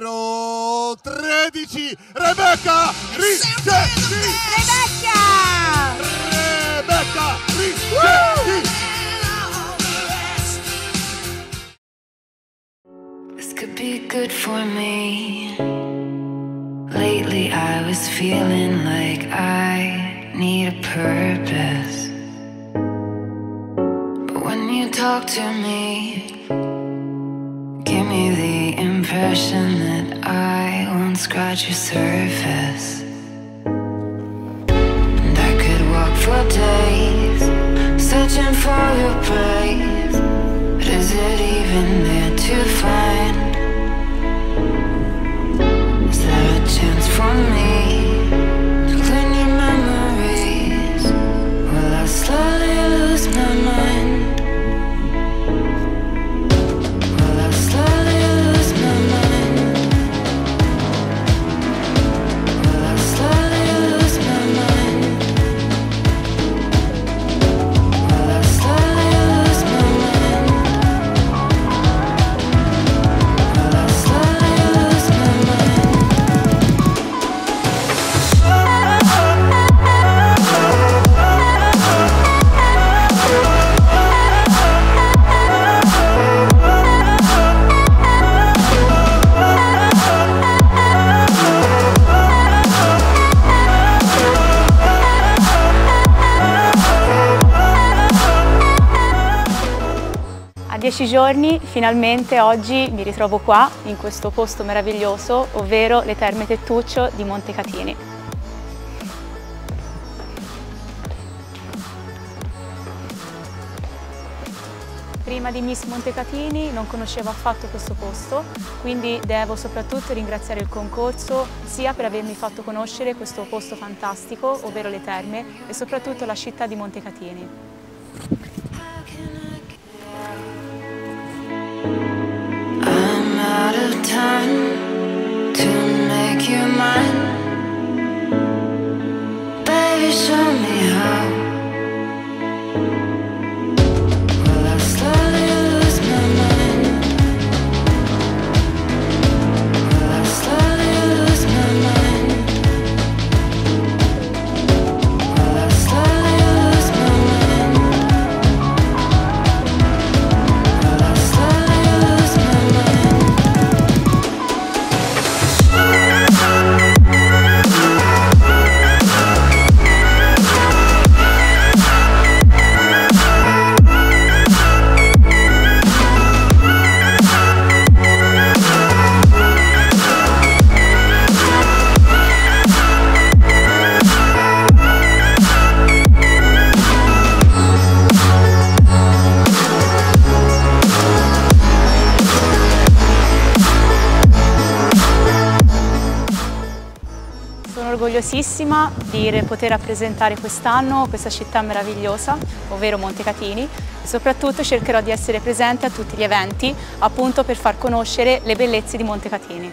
numero 13 Rebecca Ricchetti Rebecca! Rebecca Ricchetti This could be good for me. Lately, I was feeling like I need a purpose. But when you talk to me, give me the impression that I won't scratch your surface. And I could walk for days, searching for your praise. But is it A dieci giorni, finalmente oggi mi ritrovo qua, in questo posto meraviglioso, ovvero le Terme Tettuccio di Montecatini. Prima di Miss Montecatini non conoscevo affatto questo posto, quindi devo soprattutto ringraziare il concorso sia per avermi fatto conoscere questo posto fantastico, ovvero le terme, e soprattutto la città di Montecatini. 一声你好。Sono orgogliosissima di poter rappresentare quest'anno questa città meravigliosa, ovvero Montecatini, e soprattutto cercherò di essere presente a tutti gli eventi, appunto per far conoscere le bellezze di Montecatini.